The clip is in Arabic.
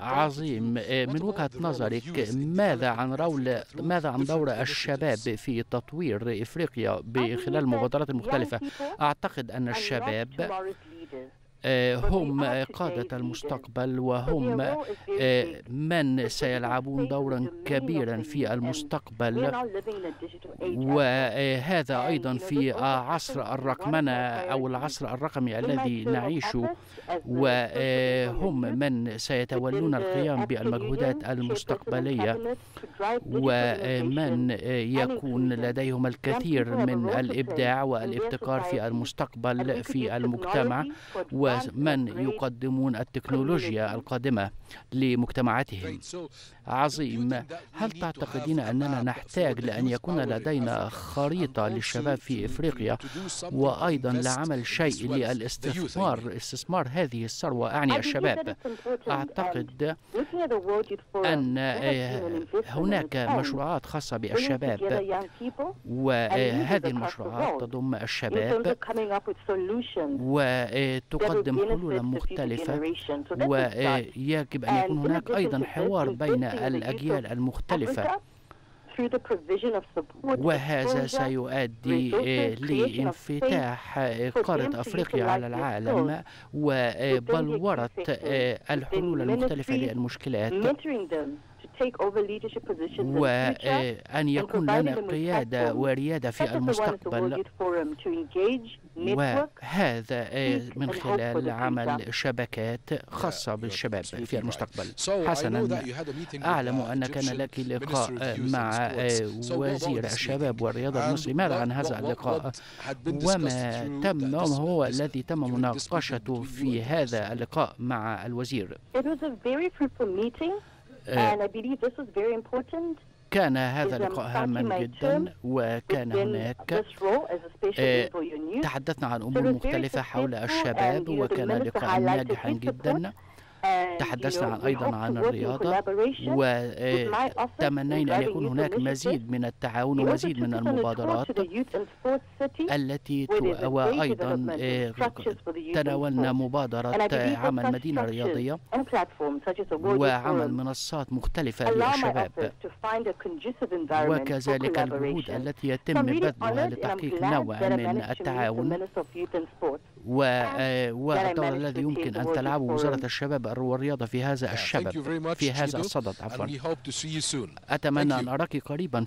عظيم. من وجهة نظرك ماذا عن رول ماذا عن دور الشباب في تطوير إفريقيا بخلال المبادرات المختلفة أعتقد أن الشباب هم قادة المستقبل وهم من سيلعبون دورا كبيرا في المستقبل. وهذا أيضا في عصر الرقمنة أو العصر الرقمي الذي نعيشه. وهم من سيتولون القيام بالمجهودات المستقبلية. ومن يكون لديهم الكثير من الإبداع والابتكار في المستقبل في المجتمع. ومن يقدمون التكنولوجيا القادمة لمجتمعاتهم. عظيم. هل تعتقدين أننا نحتاج لأن يكون لدينا خريطة للشباب في إفريقيا وأيضا لعمل شيء للاستثمار. استثمار هذه الثروة. أعني الشباب أعتقد أن هناك مشروعات خاصة بالشباب. وهذه المشروعات تضم الشباب. وتقدم حلولا مختلفة ويجب أن يكون هناك أيضا حوار بين الأجيال المختلفة. وهذا سيؤدي لانفتاح قارة أفريقيا على العالم. وبلورة الحلول المختلفة للمشكلات. وأن يكون لنا قيادة وريادة في المستقبل. وهذا من خلال عمل شبكات خاصة بالشباب في المستقبل. حسنا أعلم أن كان لك لقاء مع وزير الشباب والرياضة المصري ماذا عن هذا اللقاء. وما تم هو الذي تم مناقشته في هذا اللقاء مع الوزير؟ كان هذا اللقاء هاما جدا وكان هناك تحدثنا عن أمور مختلفة حول الشباب وكان لقاء ناجحا جدا. تحدثنا عن أيضا عن الرياضة وتمنينا أن يكون هناك مزيد من التعاون ومزيد من المبادرات التي وأيضا تناولنا مبادرة عمل مدينة رياضية وعمل منصات مختلفة للشباب. وكذلك الجهود التي يتم بذلها لتحقيق نوع من التعاون. والدور الذي يمكن أن تلعبه وزارة الشباب والرياضة في هذا الشباب في هذا الصدد عفوا. أتمنى أن أراك قريبا.